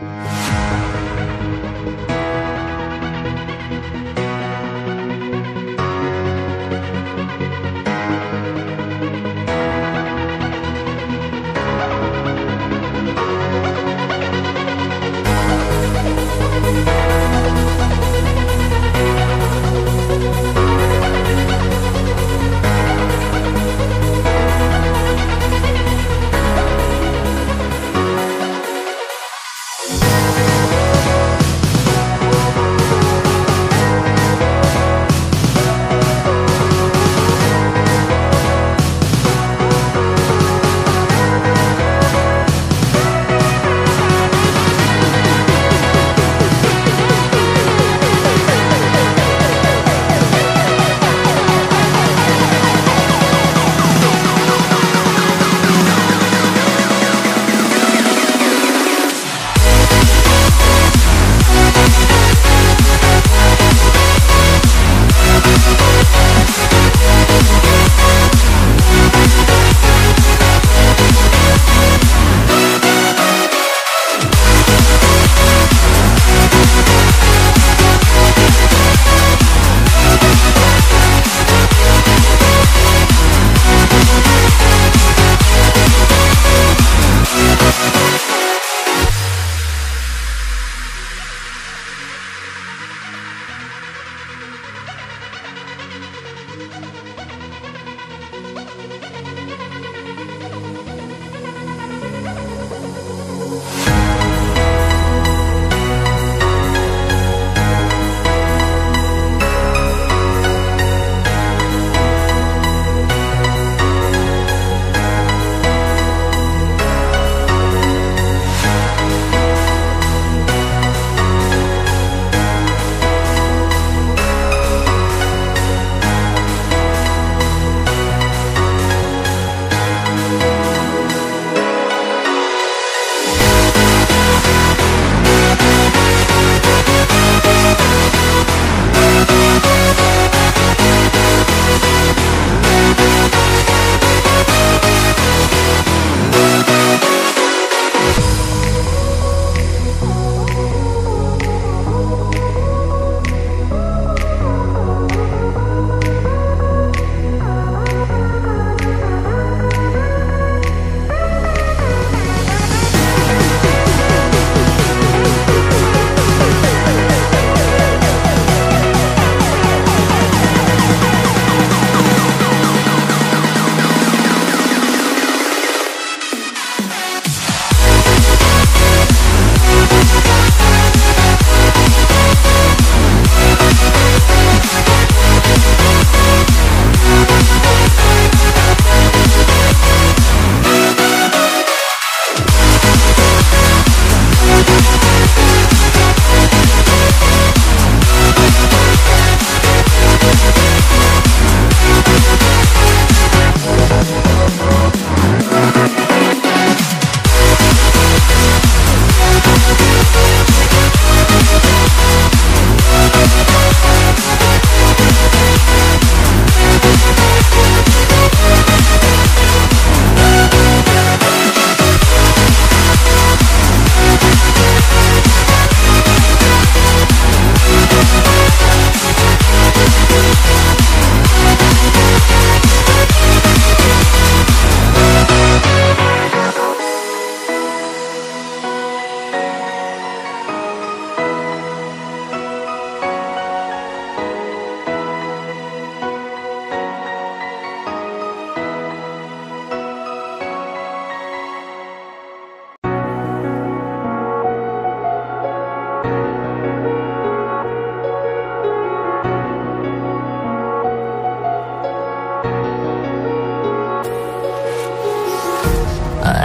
Bye.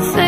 oh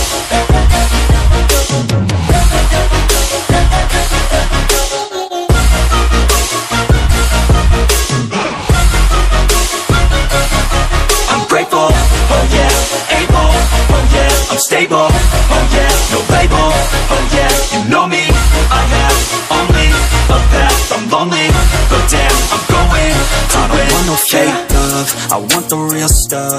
love, I want the real stuff,